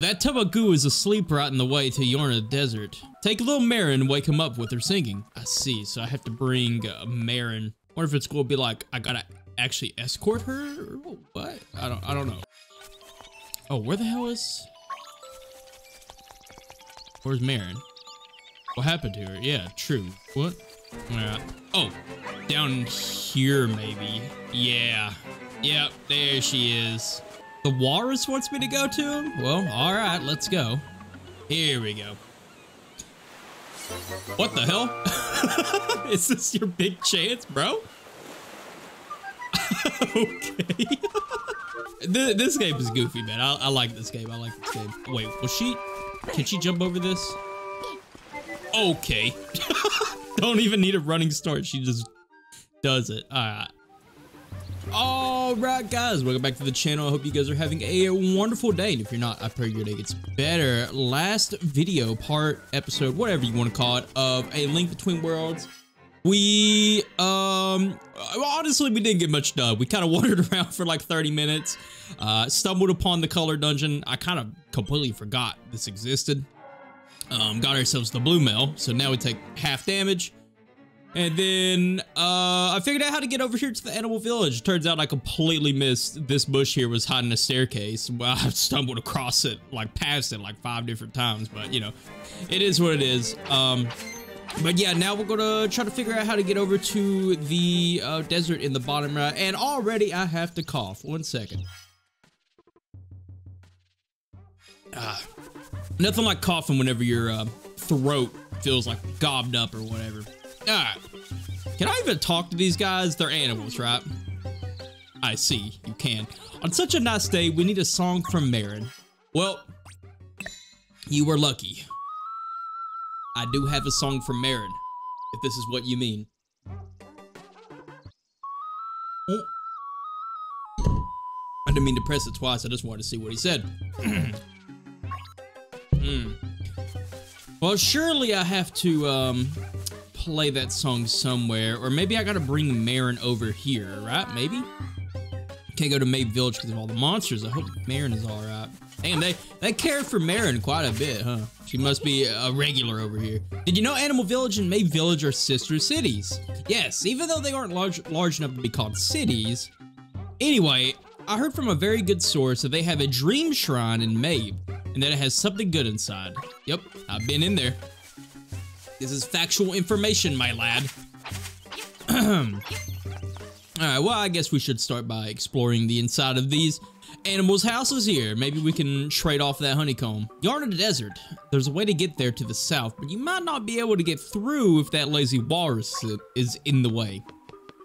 That goo is asleep right in the way to Yarna Desert. Take a little Marin and wake him up with her singing. I see, so I have to bring uh, Marin. Wonder if it's to be like, I gotta actually escort her? What? I don't, I don't know. Oh, where the hell is... Where's Marin? What happened to her? Yeah, true. What? Yeah. Oh, down here maybe. Yeah. Yep, there she is. The walrus wants me to go to him? Well, all right, let's go. Here we go. What the hell? is this your big chance, bro? okay. this game is goofy, man. I, I like this game. I like this game. Wait, was she... Can she jump over this? Okay. Don't even need a running start. She just does it. All right. All right, guys, welcome back to the channel. I hope you guys are having a wonderful day. And if you're not, I pray your day gets better. Last video, part, episode, whatever you want to call it, of A Link Between Worlds. We, um, honestly, we didn't get much done. We kind of wandered around for like 30 minutes, uh, stumbled upon the color dungeon. I kind of completely forgot this existed. Um, got ourselves the blue mail, so now we take half damage. And then uh, I figured out how to get over here to the animal village. Turns out I completely missed this bush here was hiding a staircase. Well, I stumbled across it, like past it like five different times, but you know, it is what it is. Um, but yeah, now we're gonna try to figure out how to get over to the uh, desert in the bottom right. And already I have to cough. One second. Ah. Nothing like coughing whenever your uh, throat feels like gobbed up or whatever. Can I even talk to these guys? They're animals, right? I see, you can. On such a nice day, we need a song from Marin. Well, you were lucky. I do have a song from Marin, if this is what you mean. Oh. I didn't mean to press it twice, I just wanted to see what he said. Hmm. Well, surely I have to um, play that song somewhere, or maybe I gotta bring Marin over here, right? Maybe? Can't go to Mabe Village because of all the monsters. I hope Marin is all right. Damn, they, they care for Marin quite a bit, huh? She must be a regular over here. Did you know Animal Village and Mabe Village are sister cities? Yes, even though they aren't large, large enough to be called cities. Anyway, I heard from a very good source that they have a dream shrine in Mabe and that it has something good inside. Yep, I've been in there. This is factual information, my lad. Alright, well, I guess we should start by exploring the inside of these animals' houses here. Maybe we can trade off that honeycomb. Yarna Desert. There's a way to get there to the south, but you might not be able to get through if that lazy walrus is in the way.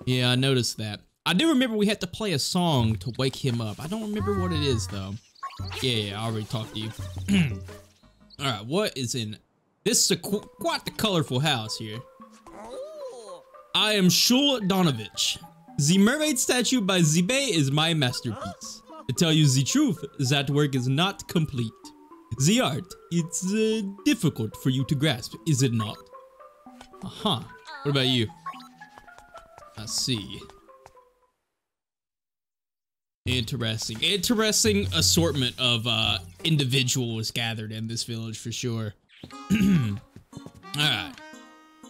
Yeah, I noticed that. I do remember we had to play a song to wake him up. I don't remember what it is, though. Yeah, yeah, I already talked to you. Alright, what is in... This is a qu quite the colorful house here. I am Schule Donavitch. The mermaid statue by Zibe is my masterpiece. To tell you the truth, that work is not complete. The art, it's uh, difficult for you to grasp, is it not? Uh-huh. What about you? I see. Interesting. Interesting assortment of uh, individuals gathered in this village for sure. Alright.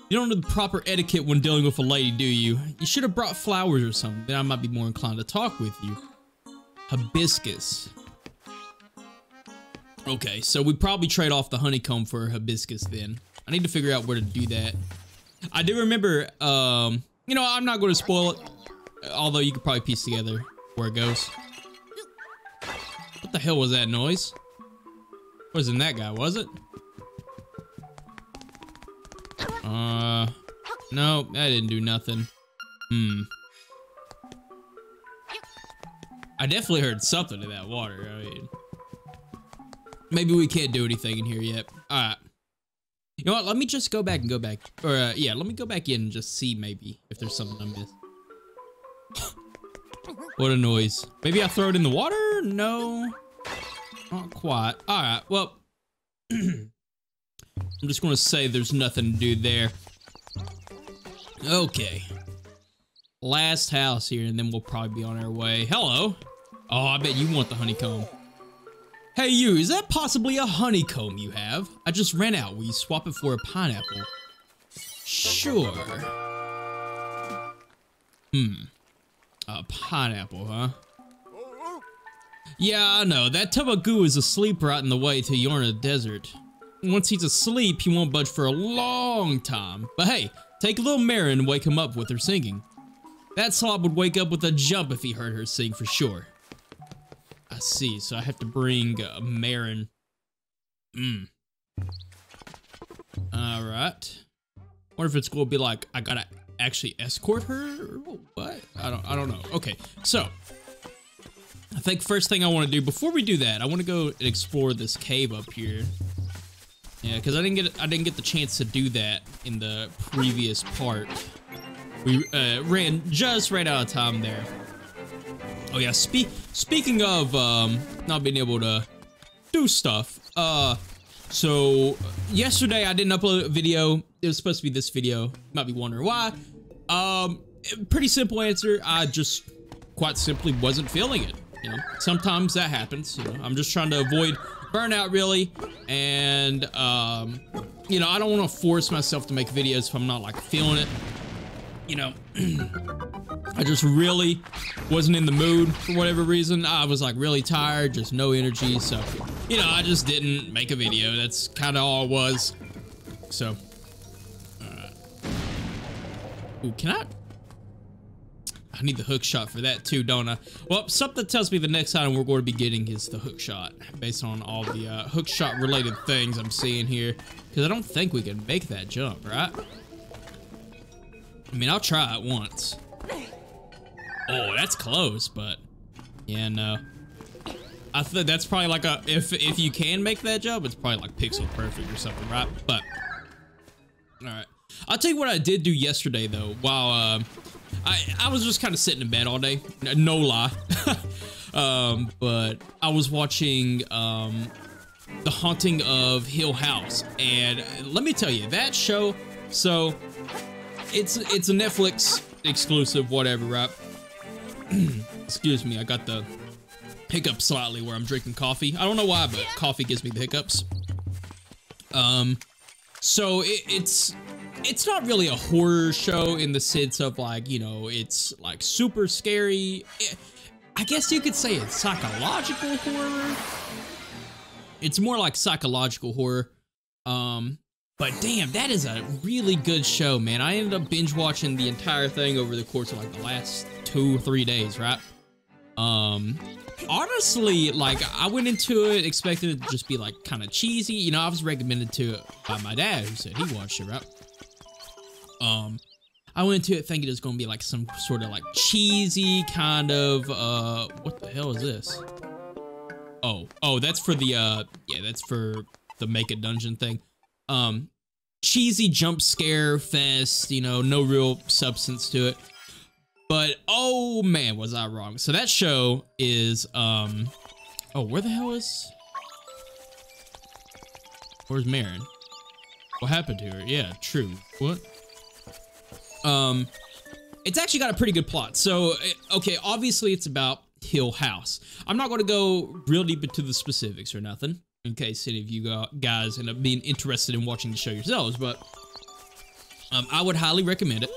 You don't know the proper etiquette when dealing with a lady, do you? You should have brought flowers or something, then I might be more inclined to talk with you. Hibiscus. Okay, so we probably trade off the honeycomb for hibiscus then. I need to figure out where to do that. I do remember, um, you know, I'm not going to spoil it, although you could probably piece together where it goes. What the hell was that noise? Wasn't that guy, was it? Uh, no, that didn't do nothing. Hmm. I definitely heard something in that water. I mean, maybe we can't do anything in here yet. All right. You know what? Let me just go back and go back. Or, uh, yeah, let me go back in and just see maybe if there's something I missed. What a noise. Maybe I throw it in the water? No. Not quite. Alright, well. I'm just to say there's nothing to do there. Okay. Last house here, and then we'll probably be on our way. Hello. Oh, I bet you want the honeycomb. Hey you, is that possibly a honeycomb you have? I just ran out. Will you swap it for a pineapple? Sure. Hmm. A pineapple, huh? Yeah, I know. That tub of goo is asleep right in the way to Yarna Desert. Once he's asleep, he won't budge for a long time. But hey, take a little Marin and wake him up with her singing. That slob would wake up with a jump if he heard her sing for sure. I see, so I have to bring uh, Marin. Hmm. Alright. Wonder if it's going to be like, I gotta actually escort her? What? I don't, I don't know. Okay, so. I think first thing I want to do, before we do that, I want to go and explore this cave up here. Yeah, because I didn't get I didn't get the chance to do that in the previous part. We uh, ran just right out of time there. Oh yeah, spe speaking of um, not being able to do stuff, uh, so yesterday I didn't upload a video. It was supposed to be this video. You might be wondering why. Um, pretty simple answer. I just quite simply wasn't feeling it. You know, sometimes that happens. You know, I'm just trying to avoid burnout really, and um, you know, I don't want to force myself to make videos if I'm not like feeling it you know, I just really wasn't in the mood for whatever reason. I was like really tired, just no energy. So, you know, I just didn't make a video. That's kind of all it was. So, uh, ooh, can I? I need the hook shot for that too, don't I? Well, something tells me the next item we're going to be getting is the hook shot, based on all the uh, hook shot related things I'm seeing here. Because I don't think we can make that jump, right? I mean, I'll try it once. Oh, that's close, but yeah, no. I think that's probably like a if if you can make that jump, it's probably like pixel perfect or something, right? But all right, I'll tell you what I did do yesterday though. While uh, I I was just kind of sitting in bed all day, no lie. um, but I was watching um, the Haunting of Hill House, and let me tell you that show. So it's it's a Netflix exclusive, whatever, right? Excuse me, I got the hiccup slightly where I'm drinking coffee. I don't know why, but coffee gives me the hiccups. Um, so it, it's it's not really a horror show in the sense of like you know it's like super scary. It, I guess you could say it's psychological horror. It's more like psychological horror. Um, but damn, that is a really good show, man. I ended up binge watching the entire thing over the course of like the last two or three days, right? Um, honestly, like I went into it expecting it to just be like kind of cheesy. You know, I was recommended to it by my dad who said he watched it, right? Um, I went into it thinking it was going to be like some sort of like cheesy kind of, uh, what the hell is this? Oh, oh, that's for the, uh, yeah, that's for the make a dungeon thing um, cheesy jump scare fest, you know, no real substance to it. But oh man, was I wrong. So that show is um oh, where the hell is Where's Marin? What happened to her? Yeah, true. What? Um it's actually got a pretty good plot. So, eh, okay, obviously it's about Hill House. I'm not going to go real deep into the specifics or nothing in case any of you guys end up being interested in watching the show yourselves, but um, I would highly recommend it.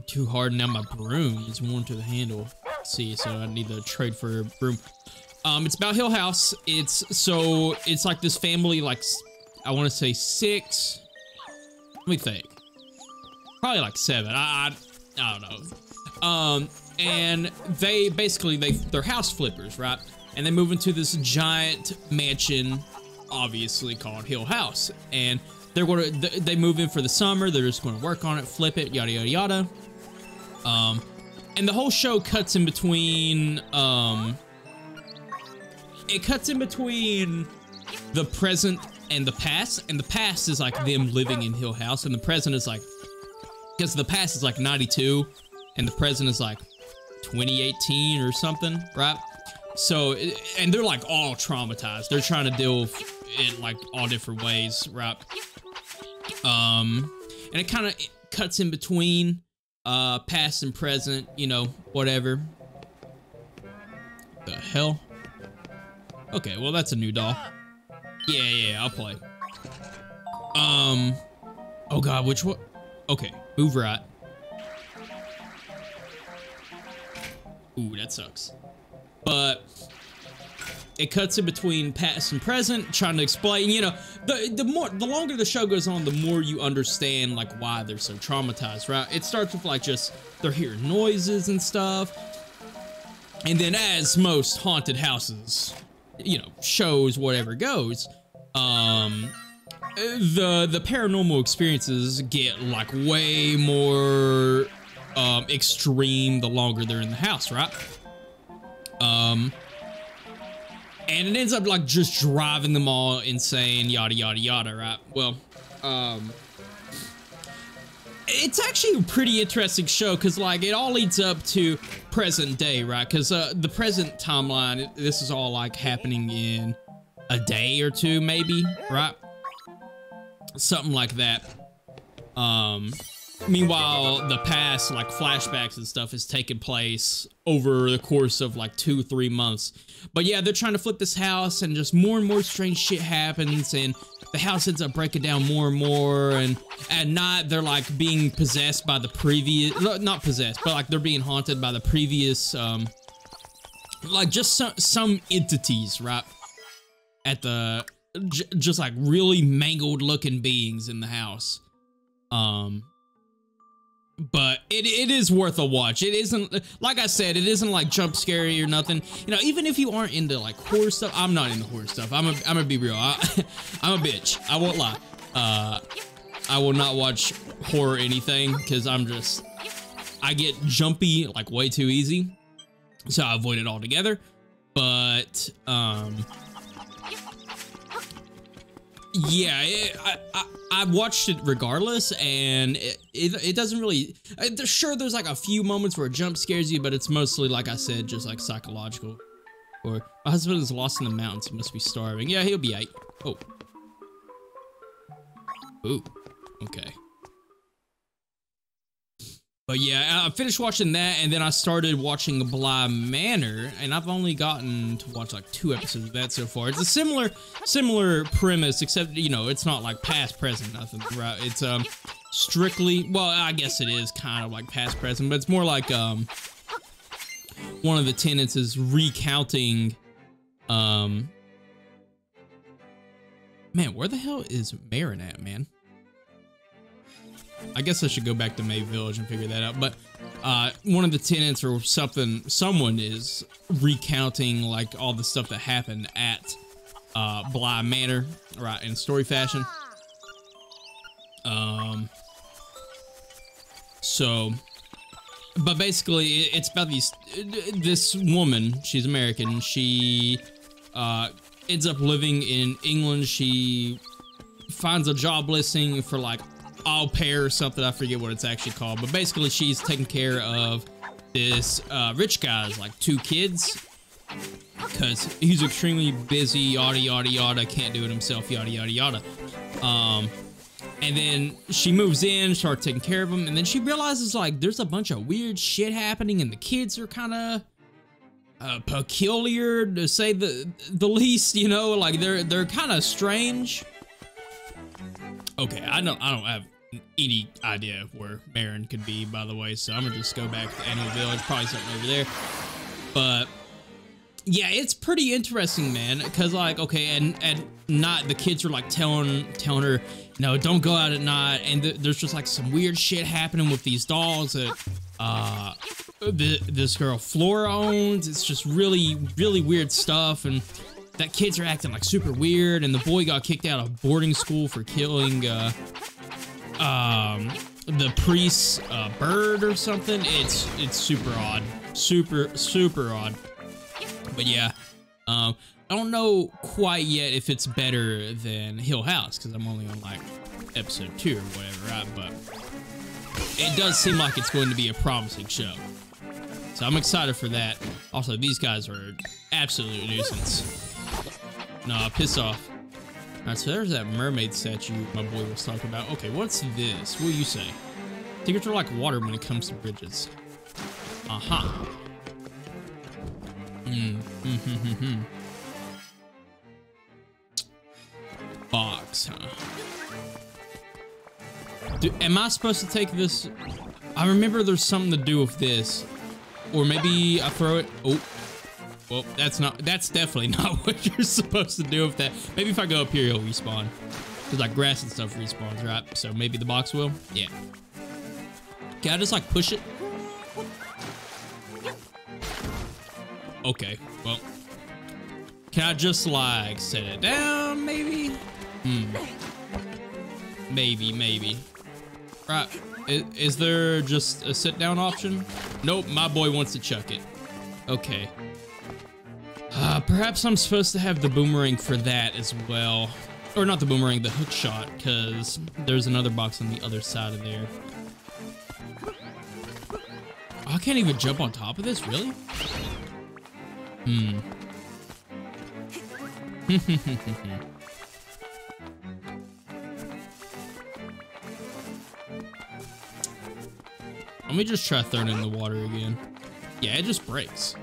Too hard now my broom is worn to the handle. Let's see, so I need to trade for a broom. Um, it's about Hill House. It's so it's like this family, like I want to say six. Let me think. Probably like seven. I, I I don't know. Um, and they basically they they're house flippers, right? and they move into this giant mansion, obviously called Hill House. And they're going to, they move in for the summer. They're just going to work on it, flip it, yada, yada, yada. Um, and the whole show cuts in between, um, it cuts in between the present and the past. And the past is like them living in Hill House. And the present is like, because the past is like 92 and the present is like 2018 or something, right? So, and they're like all traumatized. They're trying to deal with it like all different ways, right? Um, and it kind of cuts in between uh past and present, you know, whatever. The hell? Okay, well that's a new doll. Yeah, yeah, I'll play. Um, oh god, which one? Okay, move right. Ooh, that sucks. But it cuts in between past and present, trying to explain, you know, the the more the longer the show goes on, the more you understand like why they're so traumatized, right? It starts with like just they're hearing noises and stuff. And then as most haunted houses, you know, shows whatever goes, um the the paranormal experiences get like way more um extreme the longer they're in the house, right? Um and it ends up like just driving them all insane, yada yada yada, right? Well, um, it's actually a pretty interesting show because like it all leads up to present day, right? Because uh, the present timeline, this is all like happening in a day or two, maybe, right? Something like that. Um, Meanwhile, the past, like flashbacks and stuff, is taking place over the course of like two, three months. But yeah, they're trying to flip this house, and just more and more strange shit happens, and the house ends up breaking down more and more. And at night, they're like being possessed by the previous, not possessed, but like they're being haunted by the previous, um, like just some some entities, right? At the just like really mangled looking beings in the house. Um, but it, it is worth a watch. It isn't, like I said, it isn't like jump scary or nothing. You know, even if you aren't into like horror stuff, I'm not into horror stuff. I'm a, I'm gonna be real. I, I'm a bitch. I won't lie. Uh, I will not watch horror anything because I'm just, I get jumpy like way too easy. So I avoid it altogether. But, um, yeah, it, I, I, I watched it regardless, and it, it, it doesn't really. Sure, there's like a few moments where it jump scares you, but it's mostly like I said, just like psychological. Or my husband is lost in the mountains. He must be starving. Yeah, he'll be eight. Oh. Ooh. Okay. But yeah, I finished watching that, and then I started watching Bly Manor, and I've only gotten to watch like two episodes of that so far. It's a similar, similar premise, except you know it's not like past, present, nothing. Right? It's um strictly, well, I guess it is kind of like past, present, but it's more like um one of the tenants is recounting, um, man, where the hell is Marin at, man? I guess I should go back to Mabe Village and figure that out. But uh, one of the tenants or something, someone is recounting like all the stuff that happened at uh, Bly Manor, right, in story fashion. Um, so, but basically, it's about these. This woman, she's American. She uh, ends up living in England. She finds a job listing for like au pair or something. I forget what it's actually called, but basically she's taking care of this uh, rich guy's like two kids because he's extremely busy, yada yada yada, can't do it himself, yada yada yada. Um, and then she moves in, starts taking care of him, and then she realizes like there's a bunch of weird shit happening, and the kids are kind of uh, peculiar to say the the least. You know, like they're they're kind of strange. Okay, I don't I don't have any idea where Marin could be, by the way. So I'm gonna just go back to Animal Village, probably something over there. But yeah, it's pretty interesting, man. Cause like, okay, and and not the kids are like telling telling her, no, don't go out at night. And th there's just like some weird shit happening with these dolls that uh the, this girl Flora owns. It's just really really weird stuff and. That kids are acting like super weird, and the boy got kicked out of boarding school for killing uh, um, the priest's uh, bird or something. It's it's super odd, super super odd. But yeah, um, I don't know quite yet if it's better than Hill House because I'm only on like episode two or whatever, right? But it does seem like it's going to be a promising show. So I'm excited for that. Also, these guys are absolute nuisance. No, piss off. Alright, so there's that mermaid statue my boy was talking about. Okay, what's this? What do you say? Tickets are like water when it comes to bridges. Aha. Mm, Hmm. Hmm. Hmm. Box, huh? Do, am I supposed to take this? I remember there's something to do with this. Or maybe I throw it. Oh, well, that's not, that's definitely not what you're supposed to do with that. Maybe if I go up here, he'll respawn. Because like grass and stuff respawns, right? So maybe the box will? Yeah. Can I just like push it? Okay, well. Can I just like set it down, maybe? Hmm. Maybe, maybe. Right. Is, is there just a sit down option? Nope, my boy wants to chuck it. Okay. Perhaps I'm supposed to have the boomerang for that as well. Or not the boomerang, the hook shot, because there's another box on the other side of there. Oh, I can't even jump on top of this, really? Hmm. Let me just try throwing it in the water again. Yeah, it just breaks.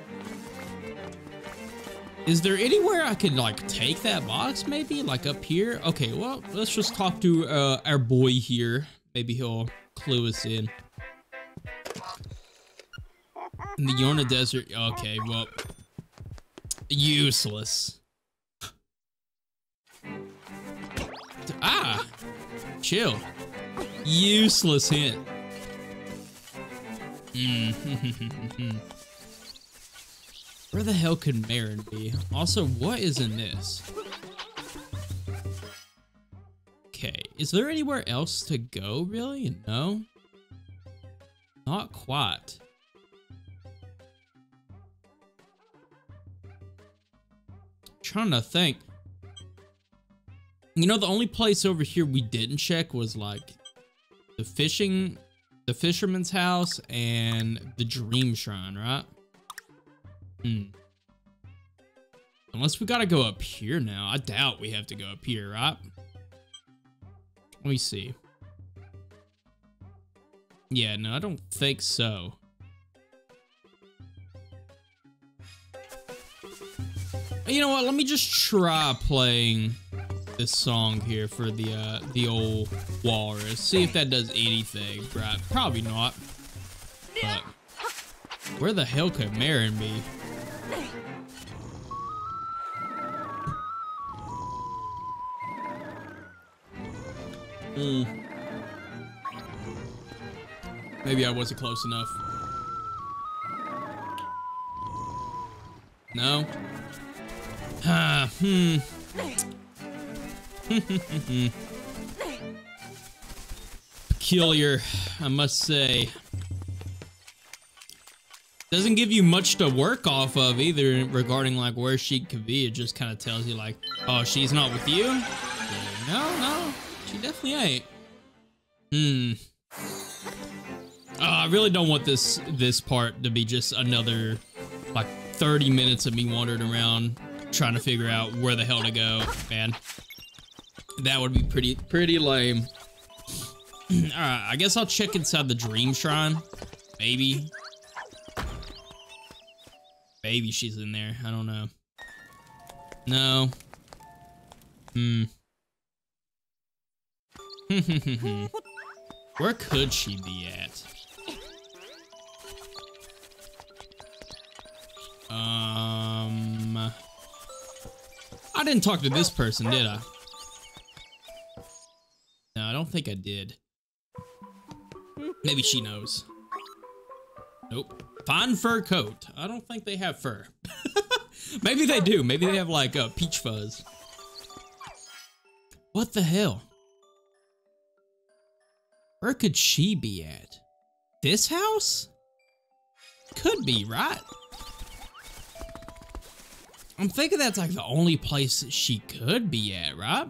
Is there anywhere I could like take that box maybe? Like up here? Okay, well, let's just talk to uh, our boy here. Maybe he'll clue us in. In the Yarna Desert. Okay, well. Useless. Ah! Chill. Useless hint. Mm. Where the hell could Marin be? Also, what is in this? Okay, is there anywhere else to go, really? No? Not quite. trying to think. You know, the only place over here we didn't check was like the fishing, the fisherman's house and the dream shrine, right? Hmm. Unless we gotta go up here now. I doubt we have to go up here, right? Let me see. Yeah, no, I don't think so. You know what? Let me just try playing this song here for the uh, the old walrus. See if that does anything. Right? Probably not. But where the hell could Marin be? Hmm. Maybe I wasn't close enough. No? Ah, hmm. Peculiar, I must say. Doesn't give you much to work off of either regarding like where she could be. It just kind of tells you like, oh, she's not with you? No, no, she definitely ain't. Hmm. Oh, I really don't want this this part to be just another like 30 minutes of me wandering around trying to figure out where the hell to go, man. That would be pretty, pretty lame. Alright, I guess I'll check inside the Dream Shrine. Maybe. Maybe she's in there. I don't know. No. Hmm. Where could she be at? Um... I didn't talk to this person, did I? No, I don't think I did. Maybe she knows. Nope. Fine fur coat. I don't think they have fur. Maybe they do. Maybe they have like a uh, peach fuzz. What the hell? Where could she be at? This house? Could be, right? I'm thinking that's like the only place she could be at, right?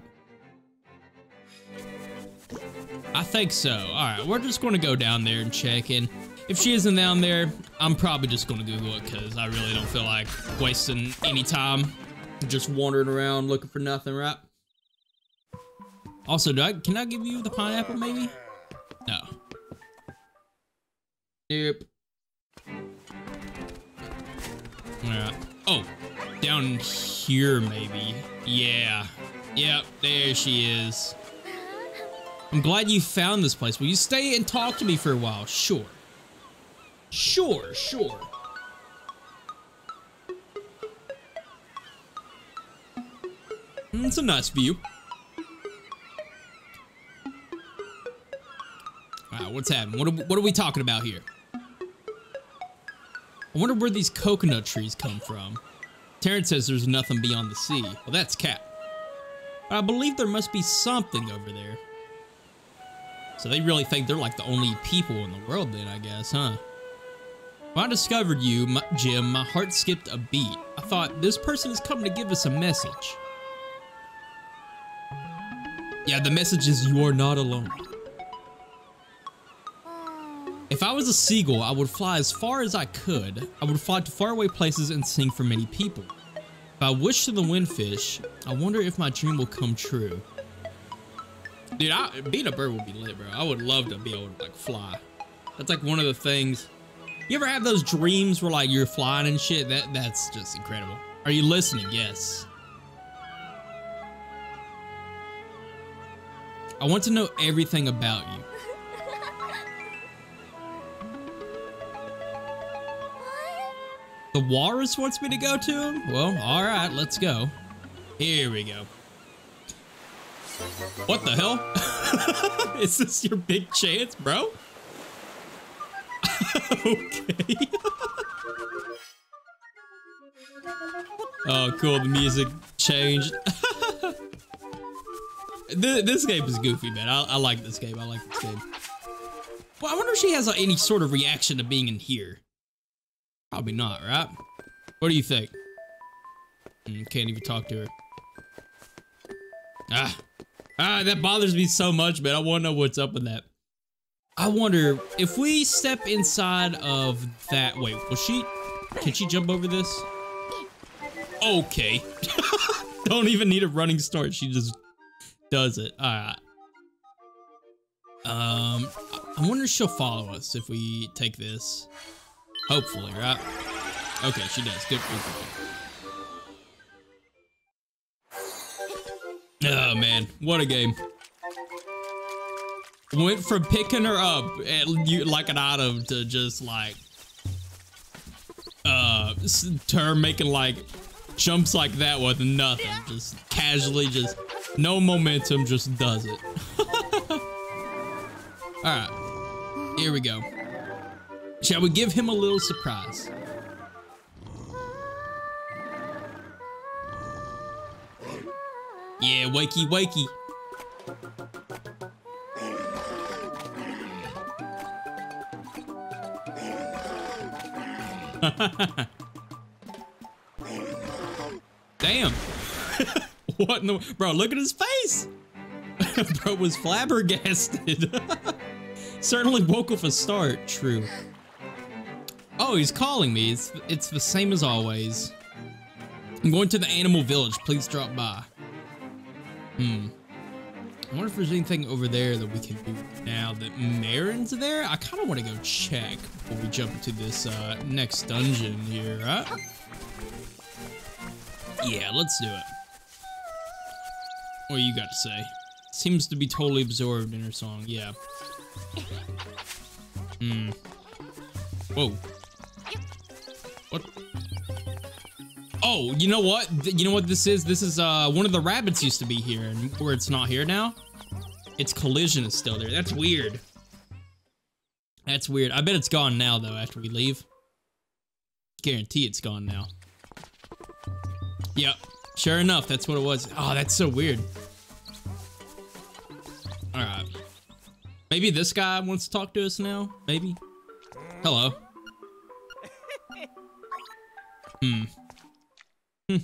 I think so. All right, we're just going to go down there and check. And if she isn't down there, I'm probably just going to Google it because I really don't feel like wasting any time just wandering around looking for nothing, right? Also, I, can I give you the pineapple maybe? No. Yep. Oh, down here maybe. Yeah. Yep, there she is. I'm glad you found this place. Will you stay and talk to me for a while? Sure. Sure, sure. Mm, it's a nice view. What's happening? What are, what are we talking about here? I wonder where these coconut trees come from. Tarin says there's nothing beyond the sea. Well, that's Cap. I believe there must be something over there. So they really think they're like the only people in the world then, I guess, huh? When I discovered you, my, Jim, my heart skipped a beat. I thought, this person is coming to give us a message. Yeah, the message is you are not alone. Was a seagull, I would fly as far as I could. I would fly to faraway places and sing for many people. If I wish to the windfish, I wonder if my dream will come true. Dude, I, being a bird would be lit, bro. I would love to be able to like fly. That's like one of the things. You ever have those dreams where like you're flying and shit? That that's just incredible. Are you listening? Yes. I want to know everything about you. The walrus wants me to go to him? Well, alright, let's go. Here we go. What the hell? Is this your big chance, bro? okay. oh, cool. The music changed. this game is goofy, man. I, I, like this game. I like this game. Well, I wonder if she has uh, any sort of reaction to being in here. Probably not, right? What do you think? Mm, can't even talk to her. Ah. Ah, that bothers me so much, man. I want to know what's up with that. I wonder if we step inside of that. Wait, will she? Can she jump over this? Okay. Don't even need a running start. She just does it. All right. Um, I wonder if she'll follow us if we take this. Hopefully, right? Okay, she does. Good. Oh man, what a game. Went from picking her up at like an item to just like uh her making like jumps like that with nothing. Just casually just no momentum just does it. Alright. Here we go. Shall we give him a little surprise? Yeah, wakey wakey. Damn. what in the bro? Look at his face. bro was flabbergasted. Certainly woke off a start. True. Oh, he's calling me. It's it's the same as always. I'm going to the animal village. Please drop by. Hmm. I wonder if there's anything over there that we can do now that Marin's there. I kind of want to go check before we jump into this uh, next dungeon here, right? Yeah, let's do it. What you got to say? Seems to be totally absorbed in her song. Yeah. Hmm. Whoa. What? Oh, you know what? You know what this is? This is uh one of the rabbits used to be here, and where it's not here now. Its collision is still there. That's weird. That's weird. I bet it's gone now though. After we leave, guarantee it's gone now. Yep. Sure enough, that's what it was. Oh, that's so weird. All right. Maybe this guy wants to talk to us now. Maybe. Hello. Hmm.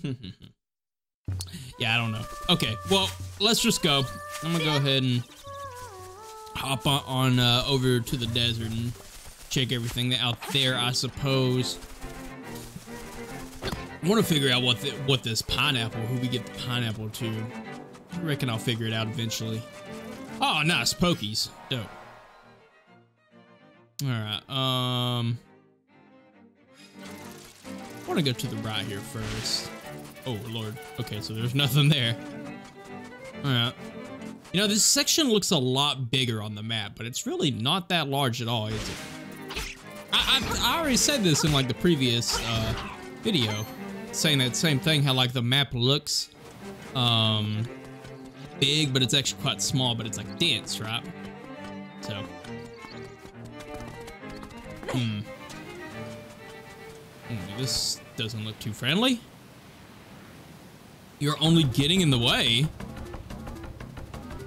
yeah, I don't know. Okay, well, let's just go. I'm gonna go ahead and hop on, on uh, over to the desert and check everything out there, I suppose. I want to figure out what the, what this pineapple, who we get the pineapple to. I reckon I'll figure it out eventually. Oh, nice. Pokies. Dope. Alright, um... I want to go to the right here first. Oh, Lord. Okay, so there's nothing there. Alright. You know, this section looks a lot bigger on the map, but it's really not that large at all, is it? I, I, I already said this in like the previous uh, video, saying that same thing, how like the map looks um, big, but it's actually quite small, but it's like dense, right? So. Hmm. Hmm. This doesn't look too friendly. You're only getting in the way.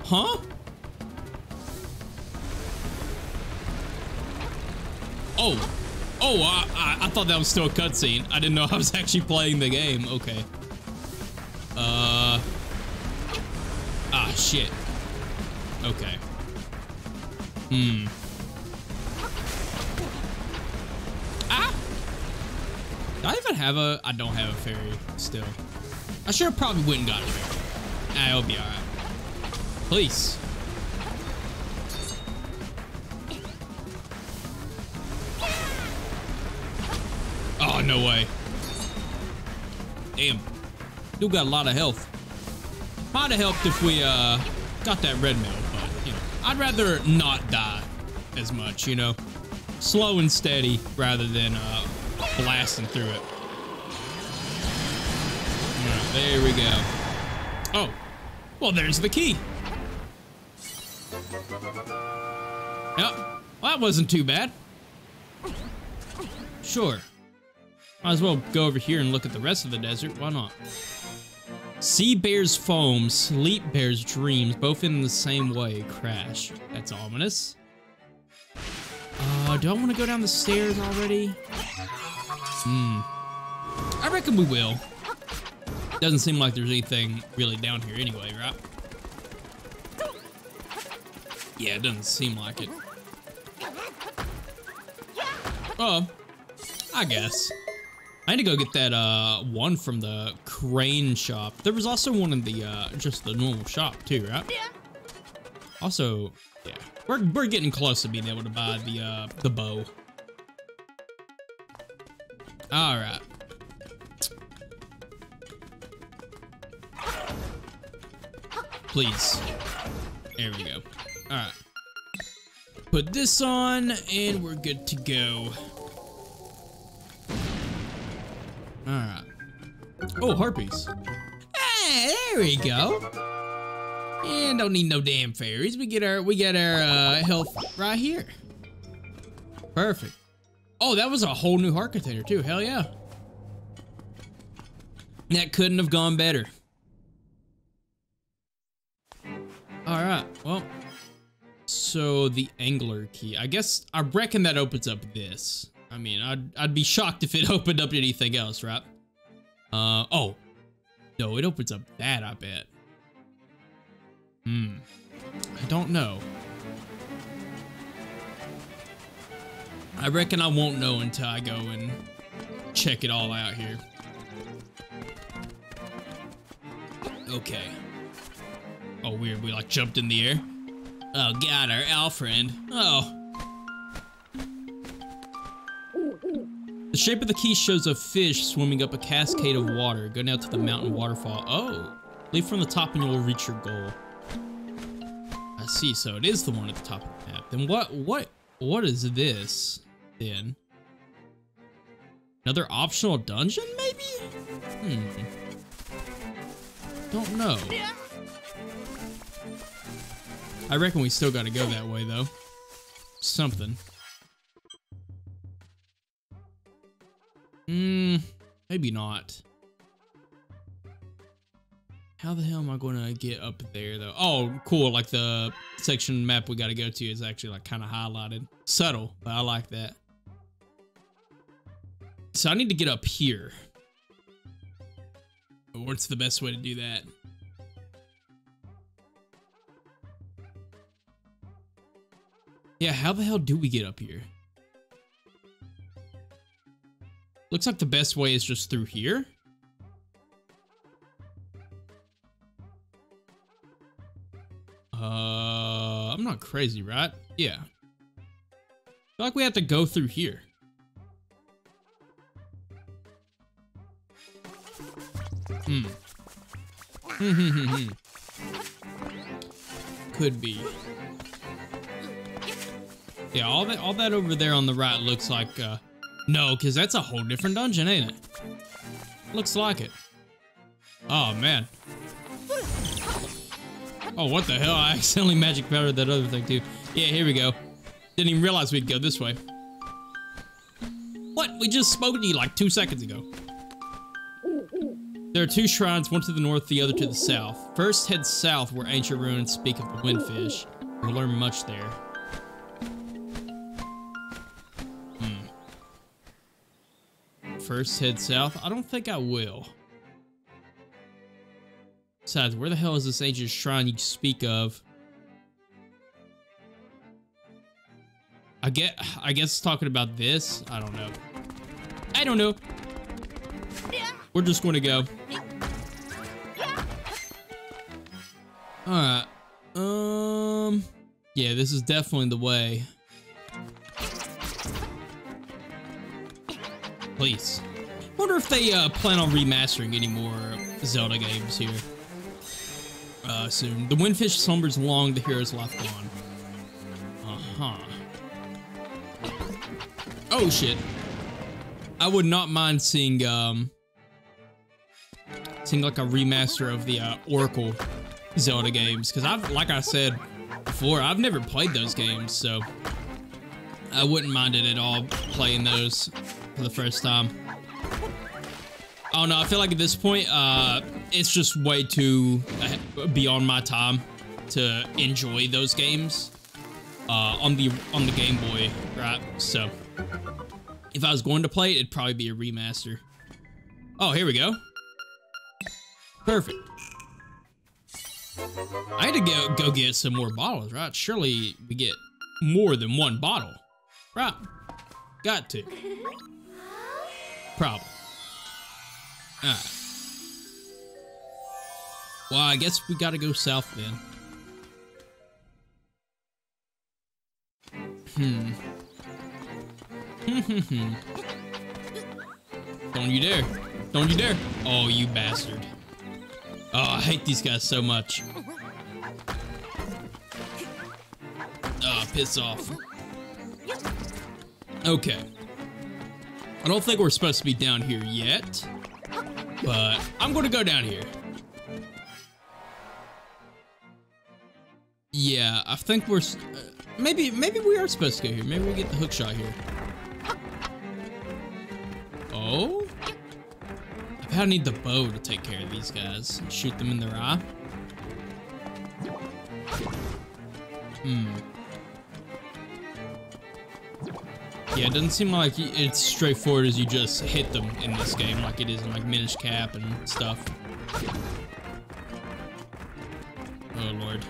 Huh? Oh. Oh, I, I, I, thought that was still a cutscene. I didn't know I was actually playing the game. Okay. Uh. Ah, shit. Okay. Hmm. Have a... I don't have a fairy still. I have probably wouldn't got a fairy. Nah, it'll be alright. Please. Oh, no way. Damn. Still got a lot of health. Might have helped if we uh, got that red mail, but, you know, I'd rather not die as much, you know? Slow and steady rather than uh, blasting through it. There we go. Oh, well, there's the key. Yep, well, that wasn't too bad. Sure. Might as well go over here and look at the rest of the desert. Why not? Sea bears foam, sleep bears dreams, both in the same way. Crash. That's ominous. Uh, do I want to go down the stairs already? Hmm. I reckon we will. Doesn't seem like there's anything really down here anyway, right? Yeah, it doesn't seem like it. Oh, I guess. I need to go get that uh one from the crane shop. There was also one in the uh just the normal shop too, right? Yeah. Also, yeah, we're we're getting close to being able to buy the uh the bow. All right. Please. There we go. All right. Put this on and we're good to go. Alright. Oh, harpies. Hey, there we go. And don't need no damn fairies. We get our we get our uh, health right here. Perfect. Oh, that was a whole new heart container too. Hell yeah. That couldn't have gone better. All right. Well, so the angler key. I guess I reckon that opens up this. I mean, I'd, I'd be shocked if it opened up anything else, right? Uh, oh. No, it opens up that, I bet. Hmm. I don't know. I reckon I won't know until I go and check it all out here. Okay. Oh, weird. We like jumped in the air. Oh, God, our owl friend. Oh. The shape of the key shows a fish swimming up a cascade of water. Go down to the mountain waterfall. Oh, leave from the top and you'll reach your goal. I see, so it is the one at the top of the map. Then what, what, what is this, then? Another optional dungeon, maybe? Hmm. Don't know. I reckon we still gotta go that way, though. Something. Hmm, maybe not. How the hell am I to get up there, though? Oh, cool. Like the section map we got to go to is actually like kind of highlighted. Subtle, but I like that. So I need to get up here. What's the best way to do that? Yeah, how the hell do we get up here? Looks like the best way is just through here. Uh, I'm not crazy, right? Yeah. I feel like we have to go through here. Hmm. Hmm, hmm, hmm, hmm. could be. Yeah, all that all that over there on the right looks like uh no, cuz that's a whole different dungeon, ain't it? Looks like it. Oh man. Oh, what the hell? I accidentally magic powdered that other thing too. Yeah, here we go. Didn't even realize we'd go this way. What? We just spoke to you like two seconds ago. There are two shrines, one to the north, the other to the south. First, head south where ancient ruins speak of the windfish. You'll learn much there. First, head south. I don't think I will. Besides, where the hell is this ancient shrine you speak of? I get, I guess talking about this. I don't know. I don't know. We're just going to go. Alright. Um. Yeah, this is definitely the way. Please. Wonder if they uh, plan on remastering any more Zelda games here. Uh, soon. The windfish slumbers long, the hero's life gone. Uh-huh. Oh, shit. I would not mind seeing, um... Seeing, like, a remaster of the, uh, Oracle Zelda games. Because I've, like I said before, I've never played those games, so... I wouldn't mind it at all playing those for the first time. Oh no, I feel like at this point, uh, it's just way too beyond my time to enjoy those games uh, on the on the Game Boy, right? So, if I was going to play it, it'd probably be a remaster. Oh, here we go. Perfect. I had to go go get some more bottles, right? Surely we get more than one bottle, right? Got to. Problem. Alright. Well, I guess we gotta go south then. Hmm. Don't you dare. Don't you dare. Oh, you bastard. Oh, I hate these guys so much. Oh, piss off. Okay. I don't think we're supposed to be down here yet. But I'm going to go down here. Yeah, I think we're... Uh, maybe maybe we are supposed to go here. Maybe we get the hook shot here. Oh? I probably need the bow to take care of these guys. And shoot them in their eye. Hmm. Yeah, it doesn't seem like it's straightforward as you just hit them in this game like it is in like Minish Cap and stuff. Oh lord.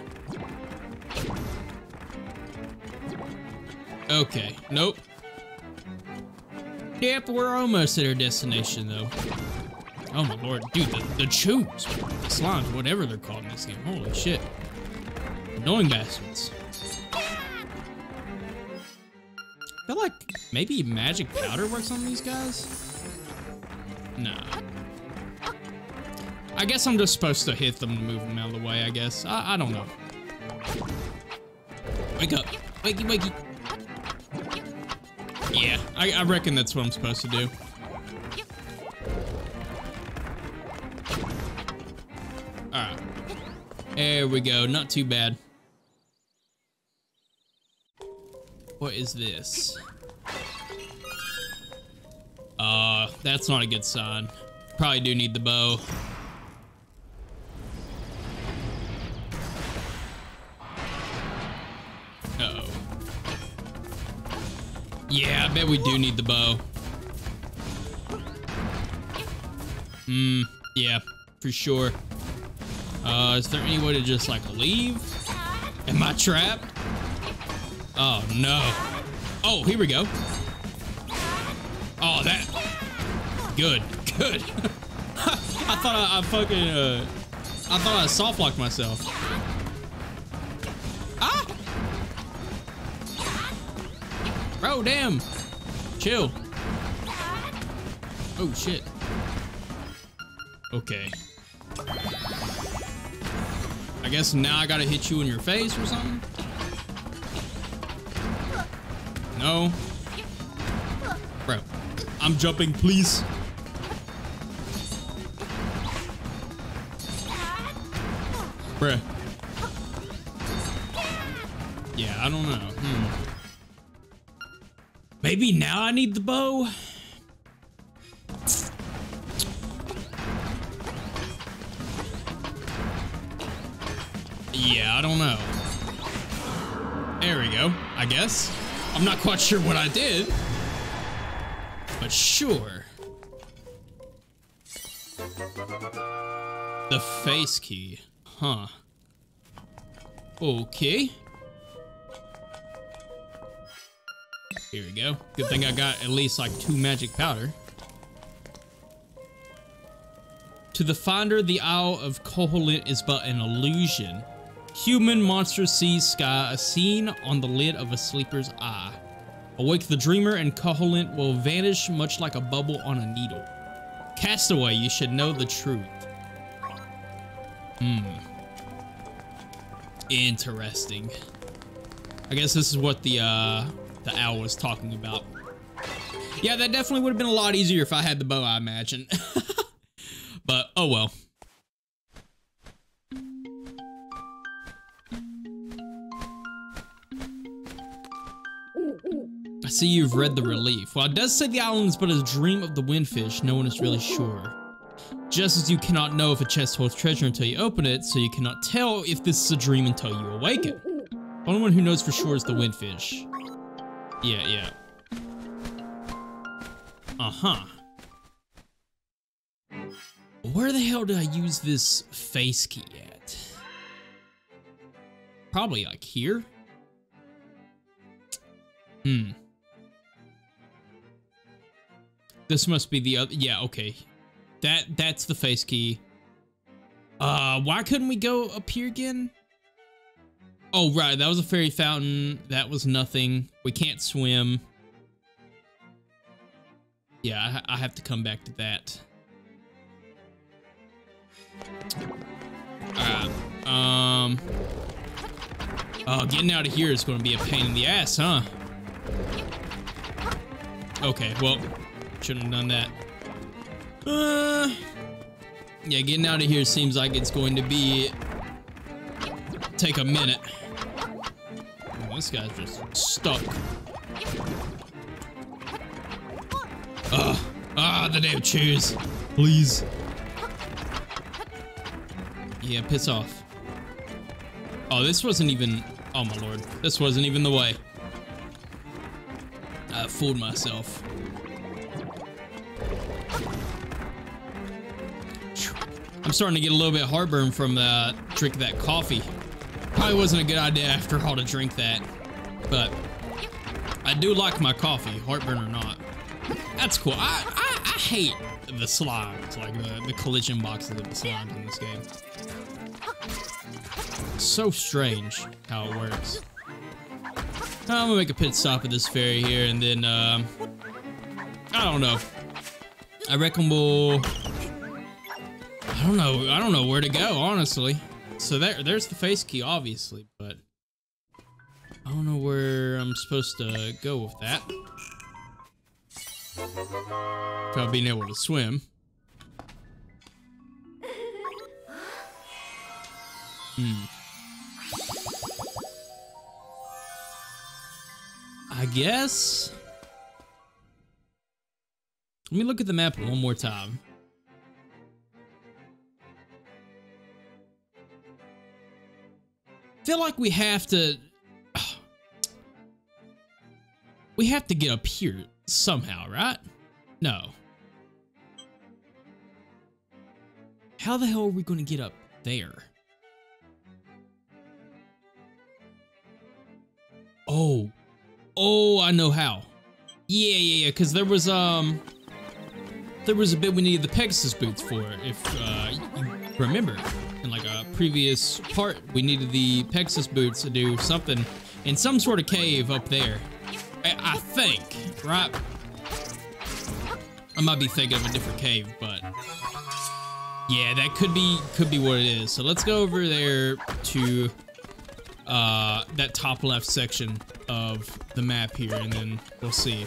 Okay, nope. Yep, we're almost at our destination though. Oh my lord, dude, the, the chews, the slimes, whatever they're called in this game. Holy shit. Annoying bastards. Maybe magic powder works on these guys? Nah. I guess I'm just supposed to hit them to move them out of the way, I guess. I, I don't know. Wake up. Wakey, wakey. Yeah, I, I reckon that's what I'm supposed to do. Alright. There we go. Not too bad. What is this? That's not a good sign. Probably do need the bow. Uh oh Yeah, I bet we do need the bow. Hmm, yeah, for sure. Uh, is there any way to just, like, leave? Am I trapped? Oh, no. Oh, here we go. Good, good. I thought I, I fucking, uh, I thought I soft locked myself. Ah! Bro, damn. Chill. Oh, shit. Okay. I guess now I gotta hit you in your face or something? No. Bro, I'm jumping, please. Bruh. Yeah, I don't know. Hmm. Maybe now I need the bow? Yeah, I don't know. There we go, I guess. I'm not quite sure what I did. But sure. The face key. Huh. Okay. Here we go. Good thing I got at least like two magic powder. To the finder, the Isle of Koholint is but an illusion. Human monster sees sky, a scene on the lid of a sleeper's eye. Awake the dreamer and Koholint will vanish much like a bubble on a needle. Castaway, you should know the truth. Hmm. Interesting. I guess this is what the uh, the owl was talking about. Yeah, that definitely would have been a lot easier if I had the bow, I imagine. but, oh well. I see you've read the relief. Well, it does say the island is but a dream of the windfish, no one is really sure. Just as you cannot know if a chest holds treasure until you open it, so you cannot tell if this is a dream until you awaken. The only one who knows for sure is the windfish. Yeah, yeah. Uh-huh. Where the hell did I use this face key at? Probably like here? Hmm. This must be the other, yeah, okay. That, that's the face key. Uh, why couldn't we go up here again? Oh, right, that was a fairy fountain. That was nothing. We can't swim. Yeah, I, I have to come back to that. Alright, um... Oh, getting out of here is going to be a pain in the ass, huh? Okay, well, shouldn't have done that. Uh, yeah, getting out of here seems like it's going to be take a minute. This guy's just stuck. Ugh. Ah, the damn chews. Please. Yeah, piss off. Oh, this wasn't even... Oh, my lord. This wasn't even the way. I fooled myself. I'm starting to get a little bit heartburn from the drink that coffee. Probably wasn't a good idea after all to drink that, but I do like my coffee, heartburn or not. That's cool. I, I, I hate the slimes, like the, the collision boxes of the slimes in this game. So strange how it works. I'm gonna make a pit stop at this fairy here, and then, um, I don't know. I reckon we'll I don't know. I don't know where to go, honestly. So there, there's the face key, obviously, but I don't know where I'm supposed to go with that. Without being able to swim. Hmm. I guess. Let me look at the map one more time. Feel like we have to... We have to get up here somehow, right? No. How the hell are we going to get up there? Oh. Oh, I know how. Yeah, yeah, yeah, because there was, um... There was a bit we needed the Pegasus boots for, if, uh, you remember in like a previous part, we needed the Pegasus boots to do something in some sort of cave up there. I, I think, right? I might be thinking of a different cave, but Yeah, that could be could be what it is. So let's go over there to uh, that top left section of the map here, and then we'll see.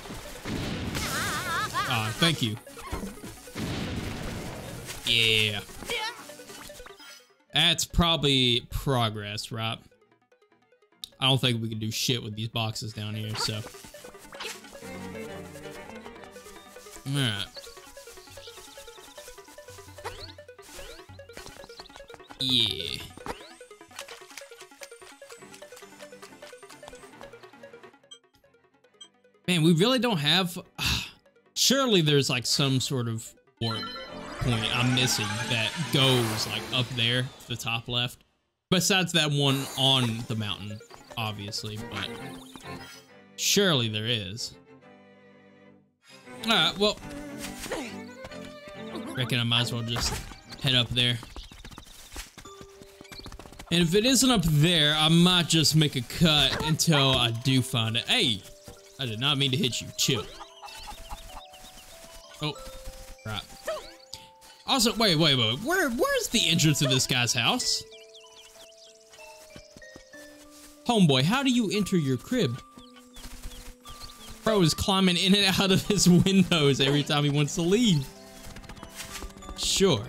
Ah, thank you. Yeah. That's probably progress, right? I don't think we can do shit with these boxes down here, so. Alright. Yeah. Man, we really don't have... surely there's like some sort of warp point I'm missing that goes like up there to the top left. Besides that one on the mountain, obviously, but surely there is. Alright, well, reckon I might as well just head up there. And if it isn't up there, I might just make a cut until I do find it. Hey, I did not mean to hit you. Chill. Oh, right. Also, wait, wait, wait. Where, where's the entrance to this guy's house? Homeboy, how do you enter your crib? Bro is climbing in and out of his windows every time he wants to leave. Sure.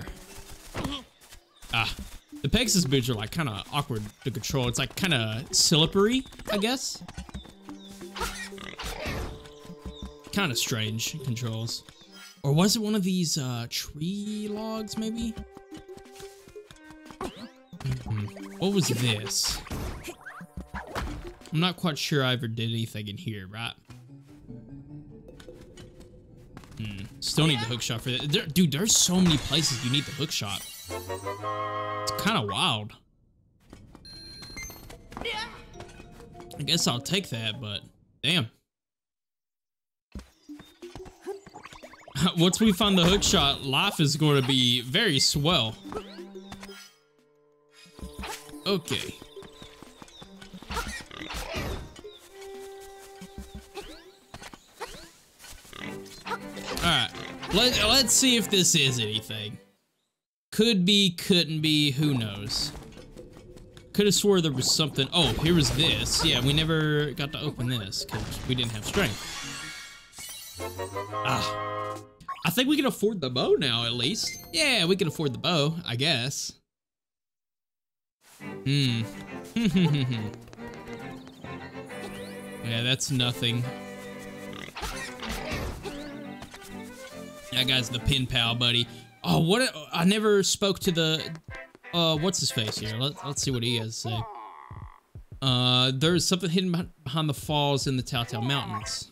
Ah, the Pegasus boots are like kind of awkward to control. It's like kind of slippery, I guess. Kind of strange controls. Or was it one of these uh, tree logs, maybe? Mm -hmm. What was this? I'm not quite sure I ever did anything in here, right? Hmm. Still need the hook shot for that. There, dude, there's so many places you need the hook shot. It's kind of wild. I guess I'll take that, but damn. Once we find the hook shot, life is going to be very swell. Okay. Alright. Let, let's see if this is anything. Could be, couldn't be, who knows. Could have swore there was something. Oh, here was this. Yeah, we never got to open this because we didn't have strength. Ah. I think we can afford the bow now, at least. Yeah, we can afford the bow, I guess. Hmm. yeah, that's nothing. That guy's the pin pal, buddy. Oh, what? I never spoke to the, uh, what's his face here? Let, let's see what he has to say. Uh, there's something hidden behind the falls in the Tal Tal Mountains.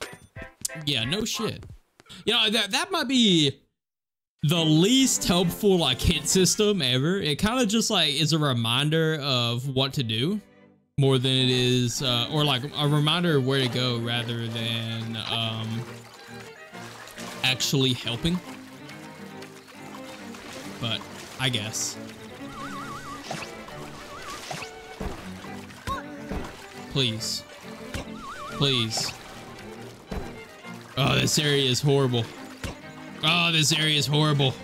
Yeah, no shit. You know, that, that might be the least helpful, like, hint system ever. It kind of just, like, is a reminder of what to do more than it is, uh, or, like, a reminder of where to go rather than, um, actually helping. But I guess. Please. Please. Oh, this area is horrible. Oh, this area is horrible.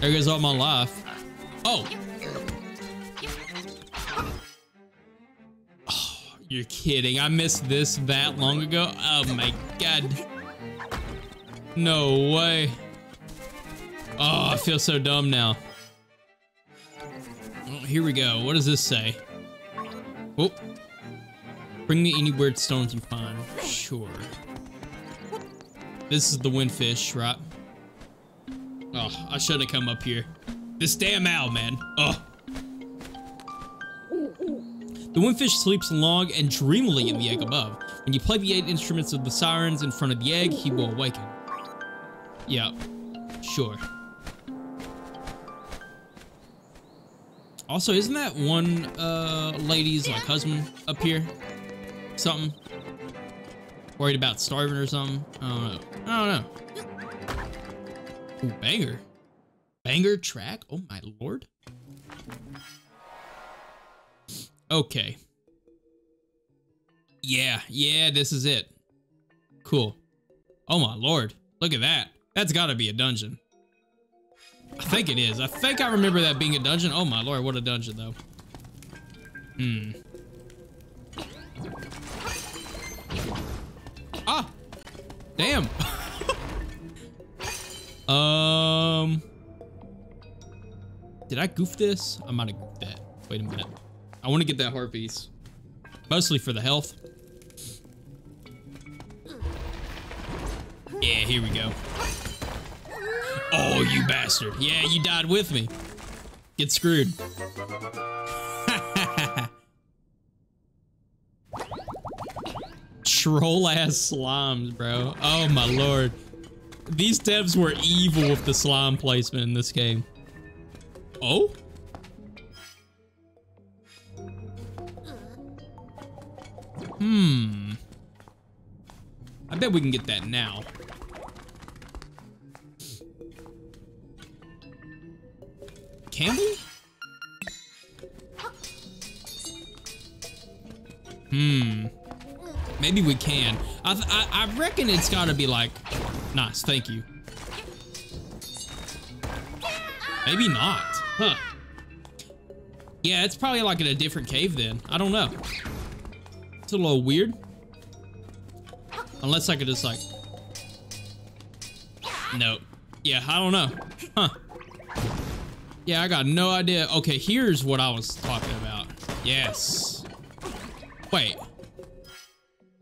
There goes all my life. Oh. Oh, you're kidding. I missed this that long ago. Oh my god. No way. Oh, I feel so dumb now. Oh, here we go. What does this say? Oh. Bring me any weird stones you find. Sure. This is the windfish, right? Oh, I should have come up here. This damn owl, man. Oh. The windfish sleeps long and dreamily in the egg above. When you play the eight instruments of the sirens in front of the egg, he will awaken. Yeah, sure. Also, isn't that one uh, lady's like husband up here? Something? Worried about starving or something? I don't know. I don't know. Ooh, banger. Banger track? Oh my lord. Okay. Yeah, yeah, this is it. Cool. Oh my lord. Look at that. That's gotta be a dungeon. I think it is. I think I remember that being a dungeon. Oh my lord, what a dungeon though. Hmm. Ah! Damn! um... Did I goof this? I might have goofed that. Wait a minute. I want to get that heart piece. Mostly for the health. Yeah, here we go. Oh, you bastard. Yeah, you died with me. Get screwed. Troll ass slimes, bro. Oh my lord. These devs were evil with the slime placement in this game. Oh? Hmm. I bet we can get that now. Can we? Hmm. Maybe we can. I, I, I reckon it's gotta be like, nice, thank you. Maybe not, huh? Yeah, it's probably like in a different cave then. I don't know. It's a little weird. Unless I could just like, no. Yeah, I don't know, huh? Yeah, I got no idea. Okay, here's what I was talking about. Yes. Wait.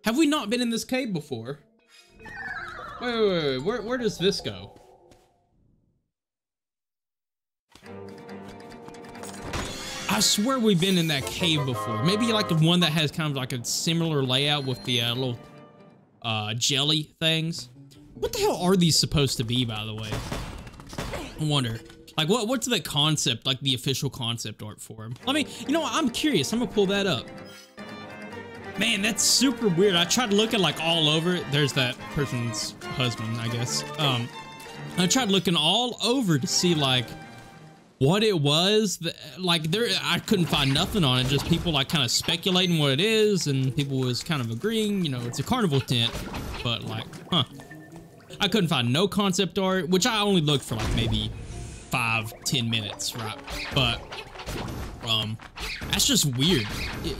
Have we not been in this cave before? Wait, wait, wait, wait. Where, where does this go? I swear we've been in that cave before. Maybe like the one that has kind of like a similar layout with the uh, little uh, jelly things. What the hell are these supposed to be, by the way? I wonder. Like, what what's the concept, like the official concept art for him? I mean, you know, I'm curious. I'm gonna pull that up. Man, that's super weird. I tried looking like all over. There's that person's husband, I guess. Um, I tried looking all over to see like what it was. That, like there, I couldn't find nothing on it. Just people like kind of speculating what it is, and people was kind of agreeing. You know, it's a carnival tent, but like, huh? I couldn't find no concept art, which I only looked for like maybe five, ten minutes, right? But um, that's just weird.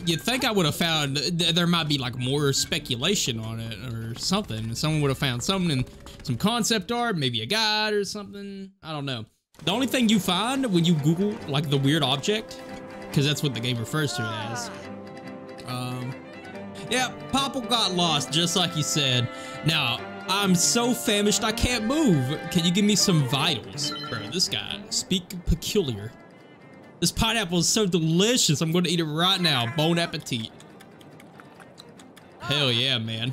You'd think I would have found th there might be like more speculation on it or something. Someone would have found something in some concept art, maybe a guide or something. I don't know. The only thing you find when you Google like the weird object, because that's what the game refers to as. Um, yeah, Papahl got lost, just like you said. Now, I'm so famished I can't move. Can you give me some vitals? Bro, this guy, speak peculiar. This pineapple is so delicious. I'm going to eat it right now. Bon appetit. Hell yeah, man.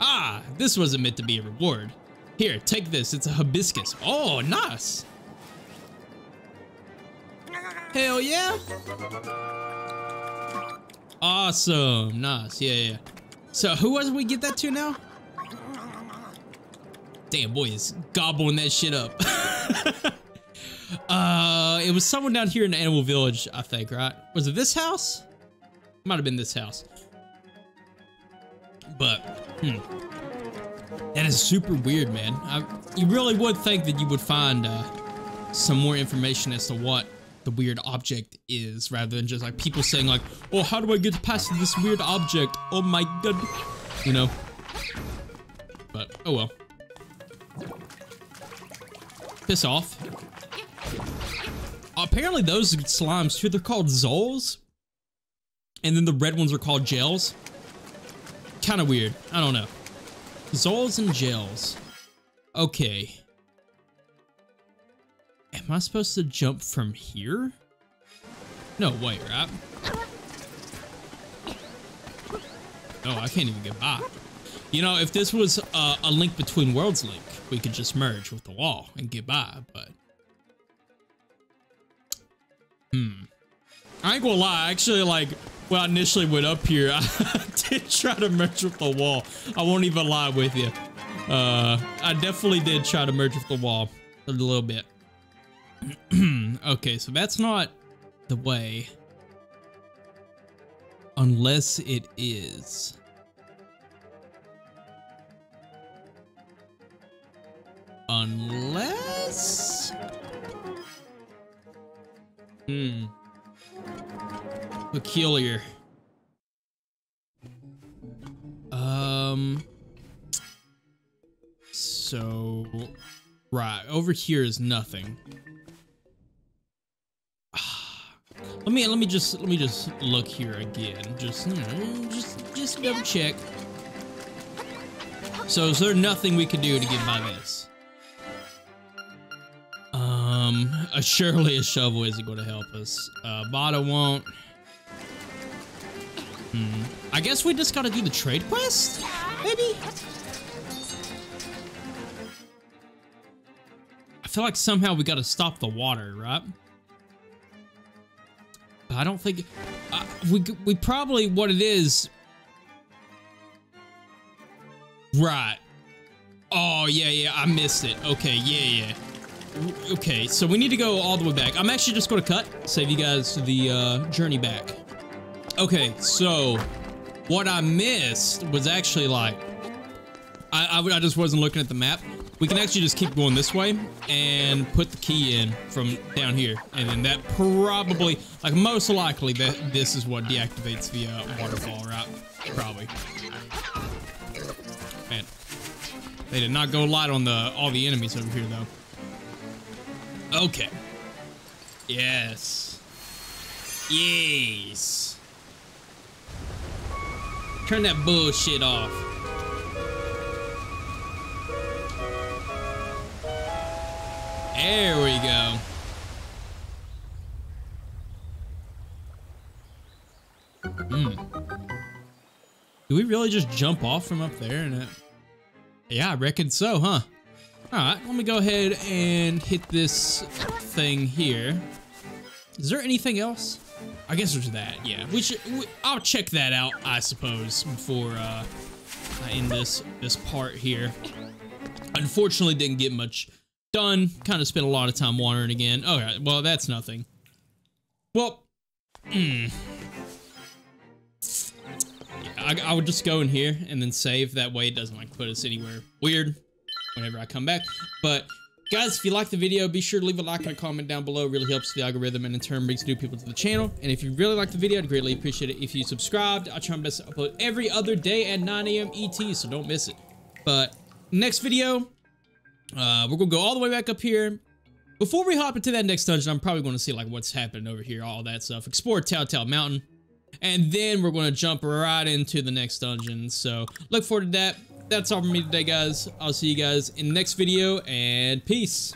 Ah, this wasn't meant to be a reward. Here, take this. It's a hibiscus. Oh, nice. Hell yeah. Awesome. Nice. Yeah, yeah. So who was we get that to now? Damn, boy is gobbling that shit up. uh, it was someone down here in Animal Village, I think, right? Was it this house? Might have been this house. But, hmm. That is super weird, man. I, you really would think that you would find uh, some more information as to what the weird object is, rather than just like people saying like, oh, how do I get past this weird object? Oh my god. You know? But, oh well. Piss off. Apparently those slimes too, they're called Zoles. And then the red ones are called gels. Kind of weird. I don't know. Zoles and gels. Okay. Am I supposed to jump from here? No way, right? Oh, I can't even get by. You know, if this was uh, a link between worlds link, we could just merge with the wall and get by, but... Hmm. I ain't gonna lie, actually, like, when I initially went up here, I did try to merge with the wall. I won't even lie with you. Uh, I definitely did try to merge with the wall a little bit. okay, so that's not the way. Unless it is. Unless... Hmm. Peculiar. Um. So, right over here is nothing. Let me let me just let me just look here again. Just you know, just just double check. So is there nothing we can do to get by this? Um, uh, surely a shovel isn't going to help us. Uh, Bada won't. Hmm. I guess we just got to do the trade quest, maybe. I feel like somehow we got to stop the water, right? I don't think uh, we we probably what it is. Right. Oh yeah yeah I missed it. Okay yeah yeah. Okay so we need to go all the way back. I'm actually just going to cut save you guys the uh, journey back. Okay so what I missed was actually like I, I I just wasn't looking at the map. We can actually just keep going this way and put the key in from down here. And then that probably, like most likely, that this is what deactivates the uh, waterfall, right? Probably. Man, they did not go light on the all the enemies over here, though. Okay. Yes. Yes. Turn that bullshit off. There we go. Hmm. Do we really just jump off from up there and it? Yeah, I reckon so, huh? All right, let me go ahead and hit this thing here. Is there anything else? I guess there's that. Yeah, we should. We, I'll check that out, I suppose, before uh, I end this this part here. Unfortunately, didn't get much done. Kind of spent a lot of time wandering again. Okay, well, that's nothing. Well, hmm. I, I would just go in here and then save. That way it doesn't like put us anywhere weird whenever I come back. But guys, if you like the video, be sure to leave a like and a comment down below. It really helps the algorithm and in turn brings new people to the channel. And if you really like the video, I'd greatly appreciate it if you subscribed. I try my best to upload every other day at 9 a.m. ET, so don't miss it. But next video, uh, we're gonna go all the way back up here. Before we hop into that next dungeon, I'm probably gonna see like what's happening over here, all that stuff. Explore Tal Tal Mountain. And then we're gonna jump right into the next dungeon. So look forward to that. That's all from me today, guys. I'll see you guys in the next video, and peace.